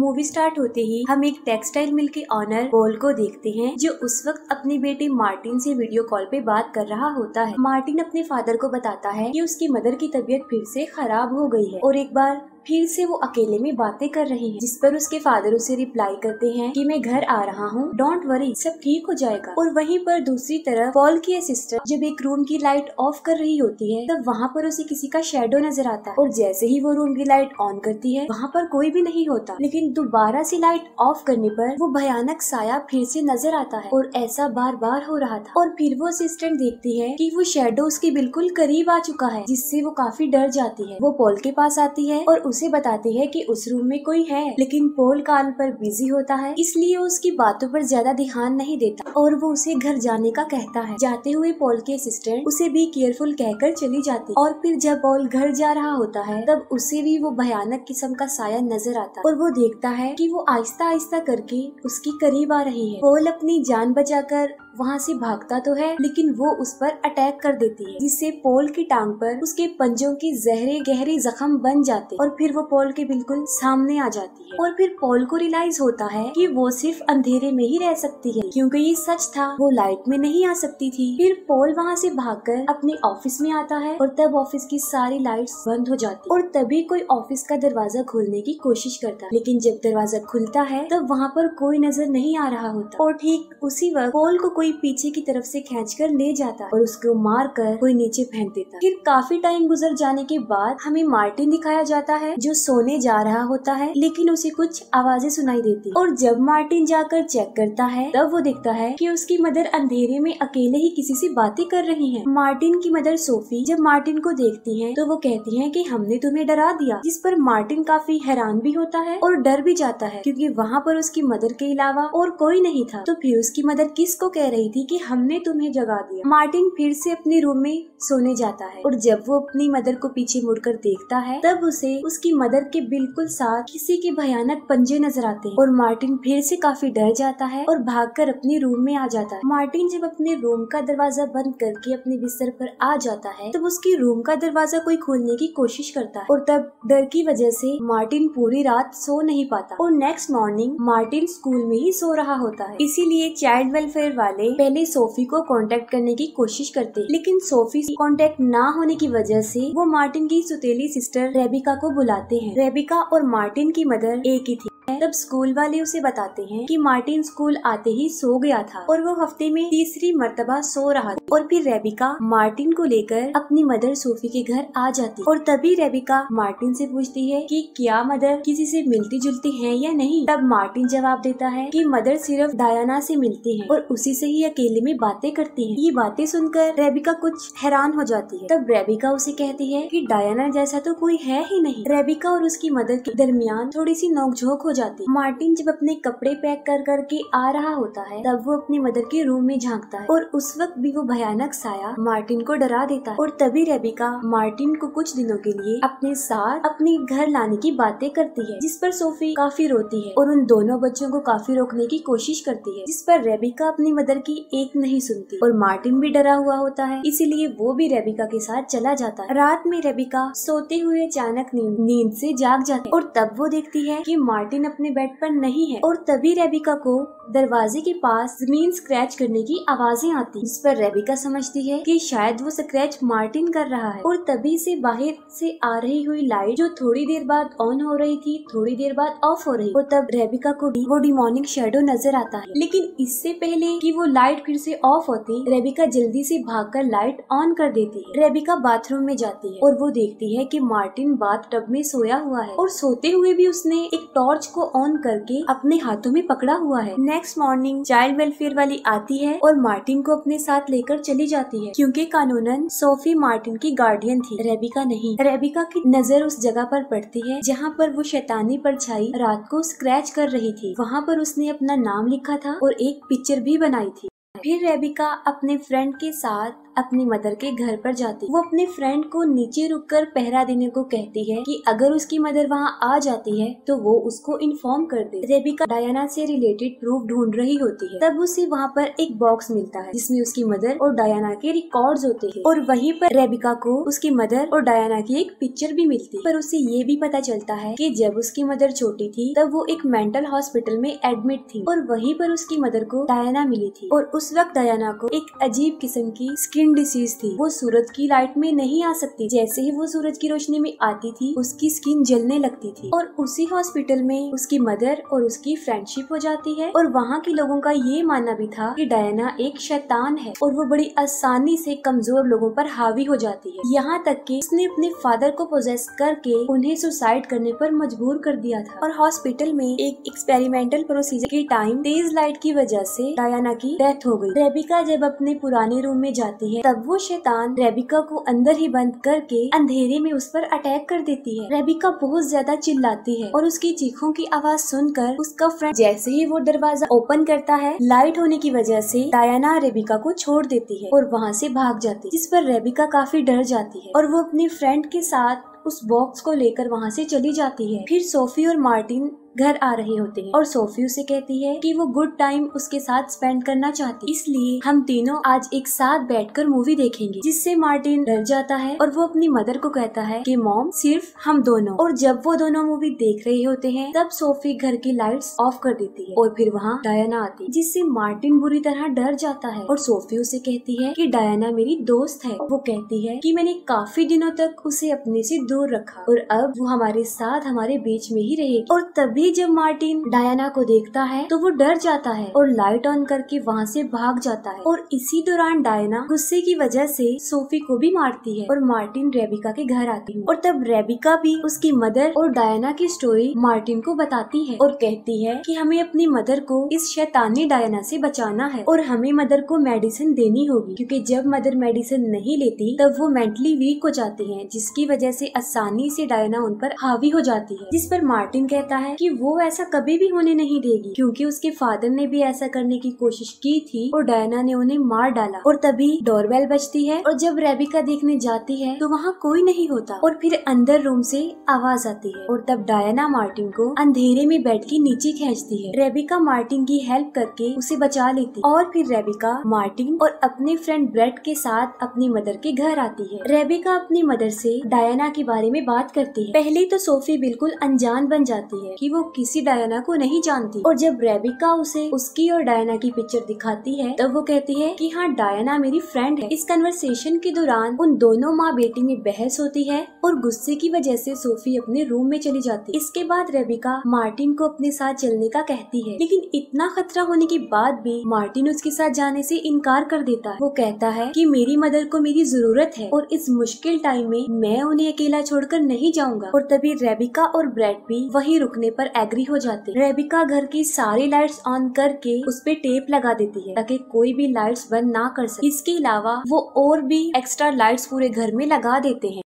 Movie start होते ही हम एक टेक्सटाइल मिल के ऑनर पॉल को देखते हैं, जो उस वक्त अपनी बेटी मार्टिन से वीडियो कॉल पे बात कर रहा होता है। मार्टिन अपने फादर को बताता है कि उसकी मदर की तबीयत फिर से खराब हो गई है और एक बार फिर से वो अकेले में बातें कर रही है, जिस पर उसके फादर उसे रिप्लाई करते हैं कि मैं घर आ रहा हूँ डोंट वरी सब ठीक हो जाएगा। और वहीं पर दूसरी तरफ़ पॉल की असिस्टेंट जब एक रूम की लाइट ऑफ़ कर रही होती है, तब वहाँ पर उसे किसी का शेडो नज़र आता है। और जैसे ही वो रूम की लाइट ऑन करती है, वहाँ पर कोई भी नहीं होता। लेकिन दोबारा से लाइट ऑफ़ करने पर वो भयानक साया फिर से नज़र आता है और ऐसा बार बार हो रहा था। और फिर वो असिस्टेंट देखती है कि वो शेडो उसके बिल्कुल करीब आ चुका है, जिससे वो काफ़ी डर जाती है। वो पॉल के पास आती है और उसे बताती है कि उस रूम में कोई है, लेकिन पोल काल पर बिज़ी होता है, इसलिए उसकी बातों पर ज़्यादा ध्यान नहीं देता और वो उसे घर जाने का कहता है। जाते हुए पॉल के असिस्टेंट उसे भी केयरफुल कहकर चली जाती और फिर जब पॉल घर जा रहा होता है, तब उसे भी वो भयानक किस्म का साया नज़र आता और वो देखता है की वो आहिस्ता आहिस्ता करके उसकी करीब आ रही है। पॉल अपनी जान बचाकर वहाँ से भागता तो है, लेकिन वो उस पर अटैक कर देती है, जिससे पोल की टांग पर उसके पंजों के जहरे गहरे जख्म बन जाते और फिर वो पोल के बिल्कुल सामने आ जाती है। और फिर पोल को रियलाइज़ होता है कि वो सिर्फ़ अंधेरे में ही रह सकती है, क्योंकि ये सच था, वो लाइट में नहीं आ सकती थी। फिर पोल वहाँ से भागकर अपने ऑफ़िस में आता है और तब ऑफ़िस की सारी लाइट्स बंद हो जाती और तभी कोई ऑफ़िस का दरवाज़ा खोलने की कोशिश करता है, लेकिन जब दरवाज़ा खुलता है, तब वहाँ पर कोई नज़र नहीं आ रहा होता। और ठीक उसी वक्त पोल को कोई पीछे की तरफ़ से खींचकर ले जाता और उसको मार कर कोई नीचे फेंक देता। फिर काफ़ी टाइम गुजर जाने के बाद हमें मार्टिन दिखाया जाता है, जो सोने जा रहा होता है, लेकिन उसे कुछ आवाज़ें सुनाई देती और जब मार्टिन जाकर चेक करता है, तब वो देखता है की उसकी मदर अंधेरे में अकेले ही किसी से बातें कर रही है। मार्टिन की मदर सोफी जब मार्टिन को देखती है तो वो कहती है की हमने तुम्हें डरा दिया, जिस पर मार्टिन काफ़ी हैरान भी होता है और डर भी जाता है, क्योंकि वहाँ पर उसकी मदर के अलावा और कोई नहीं था। तो फिर उसकी मदर किसको कह रही थी कि हमने तुम्हें जगा दिया। मार्टिन फिर से अपने रूम में सोने जाता है और जब वो अपनी मदर को पीछे मुड़कर देखता है, तब उसे उसकी मदर के बिल्कुल साथ किसी के भयानक पंजे नज़र आते हैं। और मार्टिन फिर से काफ़ी डर जाता है और भागकर अपने रूम में आ जाता है। मार्टिन जब अपने रूम का दरवाज़ा बंद करके अपने बिस्तर पर आ जाता है, तब उसकी रूम का दरवाज़ा कोई खोलने की कोशिश करता है और तब डर की वजह से मार्टिन पूरी रात सो नहीं पाता। और नेक्स्ट मॉर्निंग मार्टिन स्कूल में ही सो रहा होता है। इसीलिए चाइल्ड वेलफेयर वाले पहले सोफी को कांटेक्ट करने की कोशिश करते। लेकिन सोफी कांटेक्ट ना होने की वजह से वो मार्टिन की सुतेली सिस्टर रेबिका को बुलाते हैं। रेबिका और मार्टिन की मदर एक ही थी। तब स्कूल वाले उसे बताते हैं कि मार्टिन स्कूल आते ही सो गया था और वो हफ़्ते में तीसरी मर्तबा सो रहा था। और फिर रेबिका मार्टिन को लेकर अपनी मदर सोफी के घर आ जाती। और तभी रेबिका मार्टिन से पूछती है कि क्या मदर किसी से मिलती जुलती है या नहीं? तब मार्टिन जवाब देता है कि मदर सिर्फ़ डायना से मिलती है और उसी से ही अकेले में बातें करती है। ये बातें सुनकर रेबिका कुछ हैरान हो जाती है। तब रेबिका उसे कहती है कि डायना जैसा तो कोई है ही नहीं। रेबिका और उसकी मदर के दरमियान थोड़ी सी नोकझोंक हो जाती मार्टिन जब अपने कपड़े पैक कर करके आ रहा होता है, तब वो अपनी मदर के रूम में झांकता है और उस वक्त भी वो भयानक साया मार्टिन को डरा देता है। और तभी रेबिका मार्टिन को कुछ दिनों के लिए अपने साथ अपने घर लाने की बातें करती है, जिस पर सोफी काफ़ी रोती है और उन दोनों बच्चों को काफ़ी रोकने की कोशिश करती है, जिस पर रेबिका अपनी मदर की एक नहीं सुनती। और मार्टिन भी डरा हुआ होता है, इसीलिए वो भी रेबिका के साथ चला जाता है। रात में रेबिका सोते हुए अचानक नींद नींद से जाग जाती है और तब वो देखती है कि मार्टिन अपने बेड पर नहीं है। और तभी रेबिका को दरवाजे के पास ज़मीन स्क्रैच करने की आवाज़ें आती जिस पर रेबिका समझती है कि शायद वो स्क्रैच मार्टिन कर रहा है। और तभी से बाहर से आ रही हुई लाइट जो थोड़ी देर बाद ऑन हो रही थी, थोड़ी देर बाद ऑफ़ हो रही। और तब रेबिका को भी वो डिमोनिक शेडो नज़र आता है। लेकिन इससे पहले कि वो लाइट फिर से ऑफ़ होती, रेबिका जल्दी से भागकर लाइट ऑन कर देती है। रेबिका बाथरूम में जाती है और वो देखती है कि मार्टिन बाथ टब में सोया हुआ है। और सोते हुए भी उसने एक टॉर्च को ऑन करके अपने हाथों में पकड़ा हुआ है। नेक्स्ट मॉर्निंग चाइल्ड वेलफेयर वाली आती है और मार्टिन को अपने साथ लेकर चली जाती है, क्योंकि कानूनन सोफी मार्टिन की गार्डियन थी रेबिका नहीं। रेबिका की नज़र उस जगह पर पड़ती है, जहाँ पर वो शैतानी परछाई रात को स्क्रैच कर रही थी। वहाँ पर उसने अपना नाम लिखा था और एक पिक्चर भी बनाई थी। फिर रेबिका अपने फ्रेंड के साथ अपनी मदर के घर पर जाती। वो अपने फ्रेंड को नीचे रुककर पहरा देने को कहती है कि अगर उसकी मदर वहाँ आ जाती है तो वो उसको इन्फॉर्म कर दे। रेबिका डायना से रिलेटेड प्रूफ ढूंढ रही होती है। तब उसे वहाँ पर एक बॉक्स मिलता है, जिसमें उसकी मदर और डायना के रिकॉर्ड्स होते हैं। और वहीं पर रेबिका को उसकी मदर और डायना की एक पिक्चर भी मिलती है। पर उसे ये भी पता चलता है कि जब उसकी मदर छोटी थी, तब वो एक मेंटल हॉस्पिटल में एडमिट थी। और वहीं पर उसकी मदर को डायना मिली थी। और वक्त डायना को एक अजीब किस्म की स्किन डिसीज थी। वो सूरज की लाइट में नहीं आ सकती। जैसे ही वो सूरज की रोशनी में आती थी, उसकी स्किन जलने लगती थी और उसी हॉस्पिटल में उसकी मदर और उसकी फ्रेंडशिप हो जाती है। और वहाँ के लोगों का ये मानना भी था कि डायना एक शैतान है और वो बड़ी आसानी से कमज़ोर लोगों पर हावी हो जाती है। यहाँ तक कि उसने अपने फादर को पोजेस करके उन्हें सुसाइड करने पर मजबूर कर दिया था। और हॉस्पिटल में एक एक्सपेरिमेंटल प्रोसीजर के टाइम तेज लाइट की वजह से डायना की डेथ हो गई। रेबिका जब अपने पुराने रूम में जाती है, तब वो शैतान रेबिका को अंदर ही बंद करके अंधेरे में उस पर अटैक कर देती है। रेबिका बहुत ज़्यादा चिल्लाती है और उसकी चीखों की आवाज़ सुनकर उसका फ्रेंड जैसे ही वो दरवाज़ा ओपन करता है लाइट होने की वजह से डायना रेबिका को छोड़ देती है और वहाँ से भाग जाती है, जिस पर रेबिका काफ़ी डर जाती है और वो अपने फ्रेंड के साथ उस बॉक्स को लेकर वहाँ से चली जाती है। फिर सोफी और मार्टिन घर आ रहे होते हैं और सोफी उसे कहती है कि वो गुड टाइम उसके साथ स्पेंड करना चाहती इसलिए हम तीनों आज एक साथ बैठकर मूवी देखेंगे, जिससे मार्टिन डर जाता है और वो अपनी मदर को कहता है कि, मॉम, सिर्फ़ हम दोनों। और जब वो दोनों मूवी देख रहे होते हैं, तब सोफी घर की लाइट्स ऑफ़ कर देती है और फिर वहाँ डायना आती है, जिससे मार्टिन बुरी तरह डर जाता है। और सोफी उसे कहती है की, डायना मेरी दोस्त है। वो कहती है की, मैंने काफ़ी दिनों तक उसे अपने से दूर रखा। और अब वो हमारे साथ हमारे बीच में ही रहेगी। और तभी जब मार्टिन डायना को देखता है तो वो डर जाता है और लाइट ऑन करके वहाँ से भाग जाता है। और इसी दौरान डायना गुस्से की वजह से सोफी को भी मारती है और मार्टिन रेबिका के घर आती है। और तब रेबिका भी उसकी मदर और डायना की स्टोरी मार्टिन को बताती है और कहती है कि हमें अपनी मदर को इस शैतानी डायना से बचाना है और हमें मदर को मेडिसिन देनी होगी। क्योंकि जब मदर मेडिसिन नहीं लेती, तब वो मेंटली वीक हो जाती है, जिसकी वजह से आसानी से डायना उन पर हावी हो जाती है, जिस पर मार्टिन कहता है कि वो ऐसा कभी भी होने नहीं देगी, क्योंकि उसके फादर ने भी ऐसा करने की कोशिश की थी और डायना ने उन्हें मार डाला। और तभी डोरबेल बजती है और जब रेबिका देखने जाती है तो वहाँ कोई नहीं होता और फिर अंदर रूम से आवाज़ आती है और तब डायना मार्टिन को अंधेरे में बैठ के नीचे खींचती है। रेबिका मार्टिन की हेल्प करके उसे बचा लेती और फिर रेबिका मार्टिन और अपने फ्रेंड ब्रेड के साथ अपनी मदर के घर आती है। रेबिका अपनी मदर से डायना के बारे में बात करती है। पहले तो सोफी बिल्कुल अनजान बन जाती है कि वो किसी डायना को नहीं जानती। और जब रेबिका उसे उसकी और डायना की पिक्चर दिखाती है, तब वो कहती है कि हाँ डायना मेरी फ्रेंड है। इस कन्वर्सेशन के दौरान उन दोनों माँ बेटी में बहस होती है और गुस्से की वजह से सोफी अपने रूम में चली जाती है। इसके बाद रेबिका मार्टिन को अपने साथ चलने का कहती है। लेकिन इतना खतरा होने के बाद भी मार्टिन उसके साथ जाने से इनकार कर देता है। वो कहता है कि मेरी मदर को मेरी ज़रूरत है और इस मुश्किल टाइम में मैं उन्हें अकेला छोड़कर नहीं जाऊँगा। और तभी रेबिका और ब्रेड भी वही रुकने पर एग्री हो जाते। रेबिका घर की सारी लाइट्स ऑन करके उस पे टेप लगा देती है, ताकि कोई भी लाइट्स बंद ना कर सके। इसके अलावा वो और भी एक्स्ट्रा लाइट्स पूरे घर में लगा देते हैं।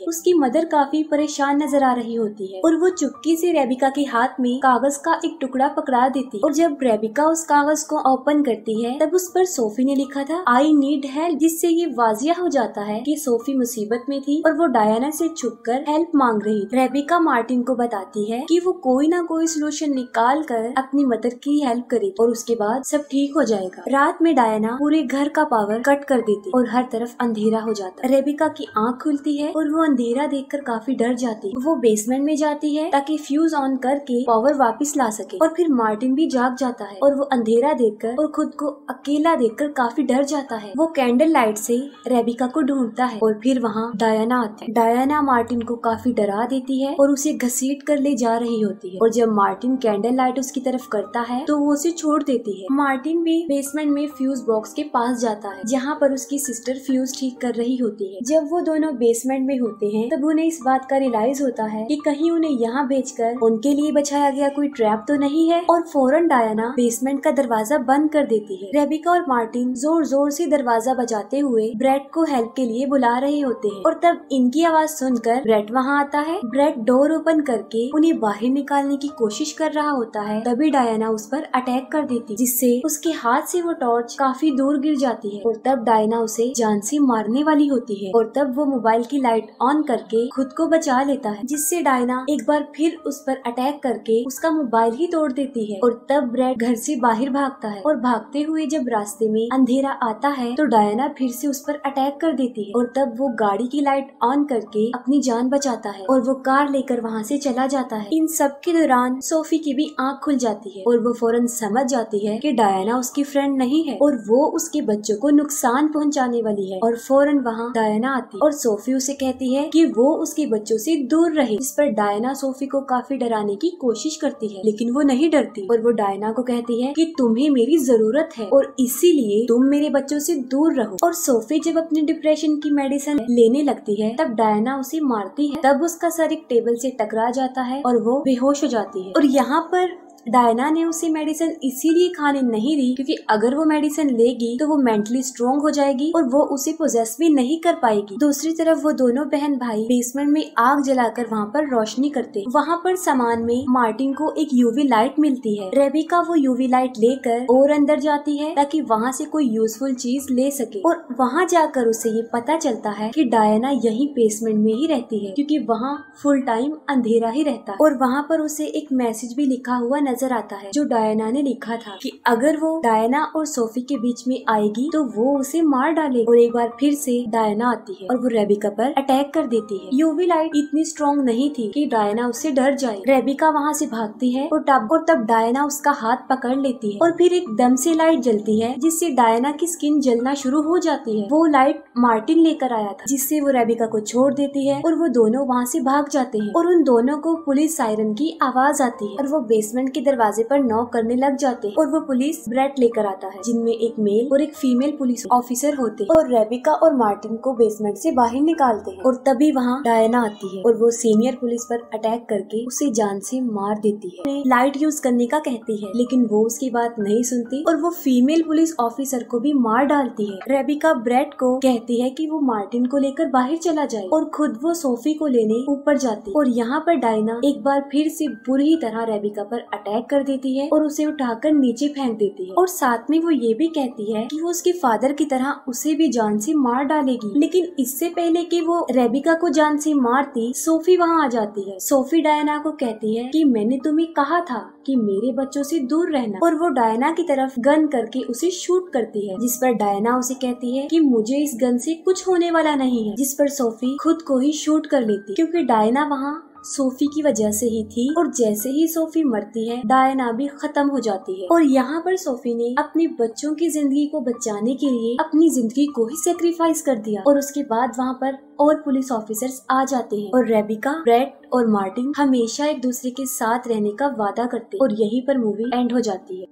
उसकी मदर काफ़ी परेशान नज़र आ रही होती है और वो चुपकी से रेबिका के हाथ में कागज़ का एक टुकड़ा पकड़ा देती और जब रेबिका उस कागज़ को ओपन करती है, तब उस पर सोफी ने लिखा था आई नीड हेल्प जिससे ये वाजिया हो जाता है कि सोफी मुसीबत में थी और वो डायना से छुप कर हेल्प मांग रही थी। रेबिका मार्टिन को बताती है कि वो कोई ना कोई सोल्यूशन निकाल कर अपनी मदर की हेल्प करे और उसके बाद सब ठीक हो जाएगा। रात में डायना पूरे घर का पावर कट कर देती और हर तरफ़ अंधेरा हो जाता। रेबिका की आँख खुलती है और वो अंधेरा देखकर काफ़ी डर जाती वो बेसमेंट में जाती है ताकि फ्यूज ऑन करके पावर वापस ला सके। और फिर मार्टिन भी जाग जाता है और वो अंधेरा देखकर और खुद को अकेला देखकर काफ़ी डर जाता है। वो कैंडल लाइट से रेबिका को ढूंढता है और फिर वहाँ डायना आती है। डायना मार्टिन को काफ़ी डरा देती है और उसे घसीट कर ले जा रही होती है। और जब मार्टिन कैंडल लाइट उसकी तरफ़ करता है तो वो उसे छोड़ देती है। मार्टिन भी बेसमेंट में फ्यूज बॉक्स के पास जाता है, जहाँ पर उसकी सिस्टर फ्यूज ठीक कर रही होती है। जब वो दोनों बेसमेंट में होती होते हैं, तब उन्हें इस बात का रियलाइज़ होता है कि कहीं उन्हें यहाँ भेजकर उनके लिए बचाया गया कोई ट्रैप तो नहीं है और फ़ौरन डायना बेसमेंट का दरवाज़ा बंद कर देती है। रेबिका और मार्टिन ज़ोर ज़ोर से दरवाज़ा बजाते हुए ब्रेड को हेल्प के लिए बुला रहे होते हैं और तब इनकी आवाज़ सुनकर ब्रेड वहाँ आता है। ब्रेड डोर ओपन करके उन्हें बाहर निकालने की कोशिश कर रहा होता है। तभी डायना उस पर अटैक कर देती जिससे उसके हाथ से वो टॉर्च काफ़ी दूर गिर जाती है और तब डायना उसे जान से मारने वाली होती है और तब वो मोबाइल की लाइट ऑन करके खुद को बचा लेता है, जिससे डायना एक बार फिर उस पर अटैक करके उसका मोबाइल ही तोड़ देती है और तब ब्रेड घर से बाहर भागता है और भागते हुए जब रास्ते में अंधेरा आता है तो डायना फिर से उस पर अटैक कर देती है और तब वो गाड़ी की लाइट ऑन करके अपनी जान बचाता है और वो कार लेकर वहाँ से चला जाता है। इन सब के दौरान सोफी की भी आँख खुल जाती है और वो फ़ौरन समझ जाती है कि डायना उसकी फ्रेंड नहीं है और वो उसके बच्चों को नुकसान पहुँचाने वाली है और फ़ौरन वहाँ डायना आती और सोफी उसे कहती है कि वो उसके बच्चों से दूर रहे। इस पर डायना सोफी को काफ़ी डराने की कोशिश करती है, लेकिन वो नहीं डरती। और वो डायना को कहती है कि तुम्हें मेरी ज़रूरत है और इसीलिए तुम मेरे बच्चों से दूर रहो। और सोफी जब अपने डिप्रेशन की मेडिसिन लेने लगती है, तब डायना उसे मारती है। तब उसका सर एक टेबल से टकरा जाता है और वो बेहोश हो जाती है। और यहाँ पर डायना ने उसे मेडिसिन इसीलिए खाने नहीं दी क्योंकि अगर वो मेडिसिन लेगी तो वो मेंटली स्ट्रोंग हो जाएगी और वो उसे पोजेस भी नहीं कर पाएगी। दूसरी तरफ़ वो दोनों बहन भाई बेसमेंट में आग जलाकर वहाँ पर रोशनी करते। वहाँ पर सामान में मार्टिन को एक यूवी लाइट मिलती है। रेबिका वो यूवी लाइट लेकर और अंदर जाती है ताकि वहाँ से कोई यूजफुल चीज़ ले सके। और वहाँ जाकर उसे ये पता चलता है की डायना यही बेसमेंट में ही रहती है क्यूँकी वहाँ फुल टाइम अंधेरा ही रहता। और वहाँ पर उसे एक मैसेज भी लिखा हुआ नज़र आता है, जो डायना ने लिखा था कि अगर वो डायना और सोफी के बीच में आएगी तो वो उसे मार डाले और एक बार फिर से डायना आती है और वो रेबिका पर अटैक कर देती है। यूवी लाइट इतनी स्ट्रॉन्ग नहीं थी कि डायना उससे डर जाए। रेबिका वहाँ से भागती है और तब और तब डायना उसका हाथ पकड़ लेती है और फिर एक दम से लाइट जलती है, जिससे डायना की स्किन जलना शुरू हो जाती है। वो लाइट मार्टिन लेकर आया था, जिससे वो रेबिका को छोड़ देती है और वो दोनों वहाँ से भाग जाते हैं और उन दोनों को पुलिस सायरन की आवाज़ आती है और वो बेसमेंट के दरवाजे पर नॉक करने लग जाते हैं और वो पुलिस ब्रेड लेकर आता है, जिनमें एक मेल और एक फीमेल पुलिस ऑफिसर होते हैं और रेबिका और मार्टिन को बेसमेंट से बाहर निकालते हैं और तभी वहाँ डायना आती है और वो सीनियर पुलिस पर अटैक करके उसे जान से मार देती है। लाइट यूज़ करने का कहती है, लेकिन वो उसकी बात नहीं सुनती और वो फीमेल पुलिस ऑफिसर को भी मार डालती है। रेबिका ब्रेड को कहती है की वो मार्टिन को लेकर बाहर चला जाए और खुद वो सोफी को लेने ऊपर जाती और यहाँ पर डायना एक बार फिर से बुरी तरह रेबिका पर अटैक कर देती है और उसे उठाकर नीचे फेंक देती है। और साथ में वो ये भी कहती है कि वो उसके फादर की तरह उसे भी जान से मार डालेगी। लेकिन इससे पहले कि वो रेबिका को जान से मारती, सोफी वहाँ आ जाती है। सोफी डायना को कहती है कि मैंने तुम्हें कहा था कि मेरे बच्चों से दूर रहना। और वो डायना की तरफ़ गन करके उसे शूट करती है, जिस पर डायना उसे कहती है कि मुझे इस गन से कुछ होने वाला नहीं है, जिस पर सोफी खुद को ही शूट कर लेती क्योंकि डायना वहाँ सोफी की वजह से ही थी और जैसे ही सोफी मरती है डायना भी खत्म हो जाती है। और यहाँ पर सोफी ने अपने बच्चों की ज़िंदगी को बचाने के लिए अपनी ज़िंदगी को ही सेक्रीफाइस कर दिया और उसके बाद वहाँ पर और पुलिस ऑफिसर्स आ जाते हैं। और रेबिका ब्रेड और मार्टिन हमेशा एक दूसरे के साथ रहने का वादा करते और यहीं पर मूवी एंड हो जाती है।